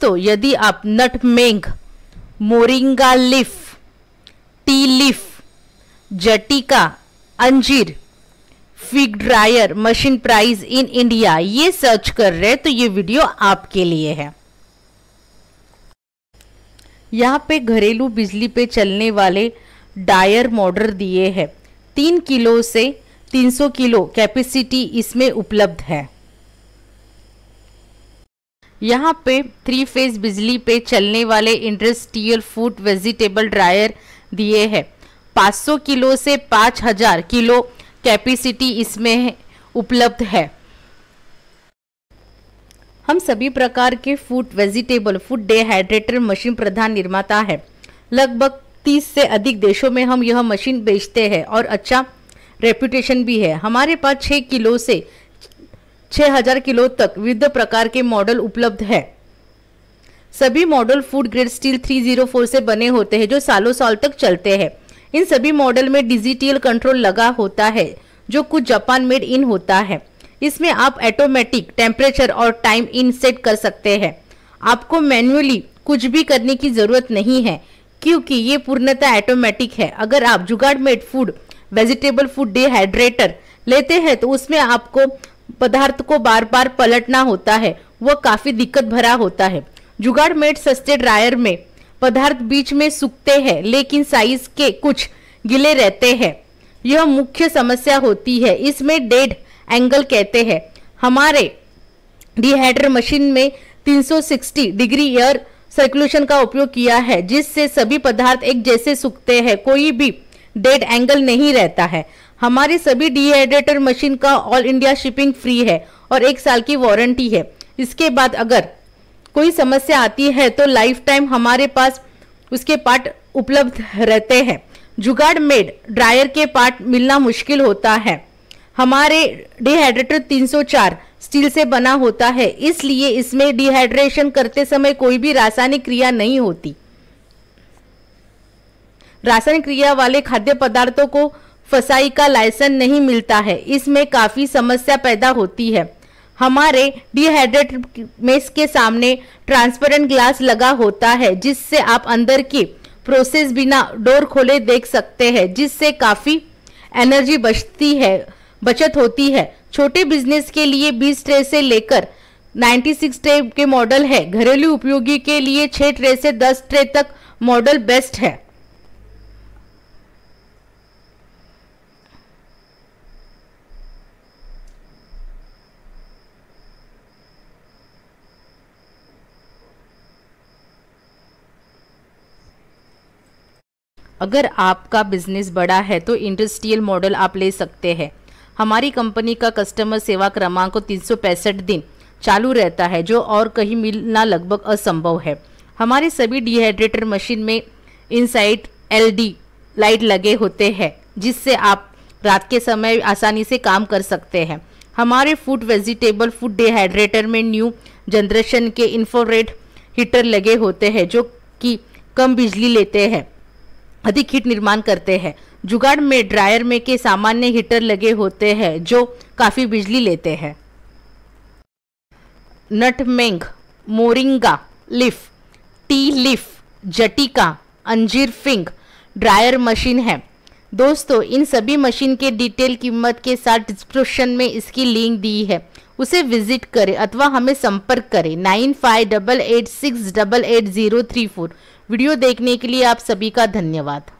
दोस्तों, यदि आप नटमेग मोरिंगा लिफ, टी लिफ, जटिका, अंजीर, fig dryer, machine price in India ये सर्च कर रहे हैं तो ये वीडियो आपके लिए है। यहाँ पे घरेलू बिजली पे चलने वाले डायर मॉडल दिए हैं। तीन किलो से 300 किलो कैपेसिटी इसमें उपलब्ध है। यहाँ पे थ्री फ़ेज़ बिजली पे चलने वाले इंडस्ट्रियल फ़ूड वेजिटेबल ड्रायर दिए हैं। 500 किलो से 5000 किलो कैपेसिटी इसमें उपलब्ध है। हम सभी प्रकार के food vegetable food dehydrator machine प्रधान निर्माता है। लगभग 30 से अधिक देशों में हम यह मशीन बेचते हैं और अच्छा रेपुटेशन भी है। हमारे पास 6 किलो से 6000 किलो तक विविध प्रकार के मॉडल उपलब्ध है। सभी मॉडल फ़ूड ग्रेड स्टील 304 से बने होते हैं, जो सालों साल तक चलते हैं। इन सभी मॉडल में डिजिटल कंट्रोल लगा होता है, जो कुछ जापान मेड इन होता है। इसमें आप ऑटोमेटिक टेम्परेचर और टाइम इन सेट कर सकते हैं। आपको मैन्युअली कुछ भी करने की ज़रूरत नहीं है, क्योंकि ये पूर्णतः ऑटोमेटिक है। अगर आप जुगाड़ made food vegetable food dehydrator लेते हैं तो उसमें आपको पदार्थ को बार बार पलटना होता है, वह काफ़ी दिक्कत भरा होता है। जुगाड़ मेड सस्ते ड्रायर में पदार्थ बीच में सूखते हैं, लेकिन साइज़ के कुछ गिले रहते हैं। यह मुख्य समस्या होती है। इसमें डेड एंगल कहते हैं। हमारे डिहाइड्रेटर मशीन में 360 डिग्री एयर सर्कुलेशन का उपयोग किया है, जिससे सभी पदार्थ एक जैसे सूखते हैं, कोई भी डेड एंगल नहीं रहता है। हमारी सभी डिहाइड्रेटर मशीन का ऑल इंडिया शिपिंग फ्री है और एक साल की वारंटी है। इसके बाद अगर कोई समस्या आती है तो लाइफ टाइम हमारे पास उसके पार्ट उपलब्ध रहते हैं। जुगाड़ मेड ड्रायर के पार्ट मिलना मुश्किल होता है। हमारे डिहाइड्रेटर 304 स्टील से बना होता है। इसलिए इसमें डिहाइड्रेशन करते समय कोई भी रासायनिक क्रिया नहीं होती। रासायनिक क्रिया वाले खाद्य पदार्थों को फसाई का लाइसेंस नहीं मिलता है। इसमें काफ़ी समस्या पैदा होती है। हमारे डिहाइड्रेट मेस के सामने ट्रांसपेरेंट ग्लास लगा होता है, जिससे आप अंदर की प्रोसेस बिना डोर खोले देख सकते हैं, जिससे काफ़ी एनर्जी बचती है, बचत होती है। छोटे बिज़नेस के लिए 20 ट्रे से लेकर 96 ट्रे के मॉडल है। घरेलू उपयोगी के लिए 6 ट्रे से 10 ट्रे तक मॉडल बेस्ट है। अगर आपका बिज़नेस बड़ा है तो इंडस्ट्रियल मॉडल आप ले सकते हैं। हमारी कंपनी का कस्टमर सेवा क्रमांक तीन सौ पैंसठ दिन चालू रहता है, जो और कहीं मिलना लगभग असंभव है। हमारे सभी डिहाइड्रेटर मशीन में इनसाइड एलडी लाइट लगे होते हैं, जिससे आप रात के समय आसानी से काम कर सकते हैं। हमारे फ़ूड वेजिटेबल फ़ूड डिहाइड्रेटर में न्यू जनरेशन के इंफ्रारेड हीटर लगे होते हैं, जो कि कम बिजली लेते हैं। अधिक हीट निर्माण करते हैं। जुगाड़ में, ड्रायर में के सामान्य हीटर लगे होते हैं, जो काफ़ी बिजली लेते हैं। नटमेंग, मोरिंगा, लिफ, टी लिफ, जटिका, अंजीर फिंग, ड्रायर मशीन है। दोस्तों, इन सभी मशीन के डिटेल कीमत के साथ डिस्क्रिप्शन में इसकी लिंक दी है। उसे विज़िट करें अथवा हमें संपर्क करें। Nine five double eight six double eight zero three four. Video देखने के लिए आप सभी का धन्यवाद।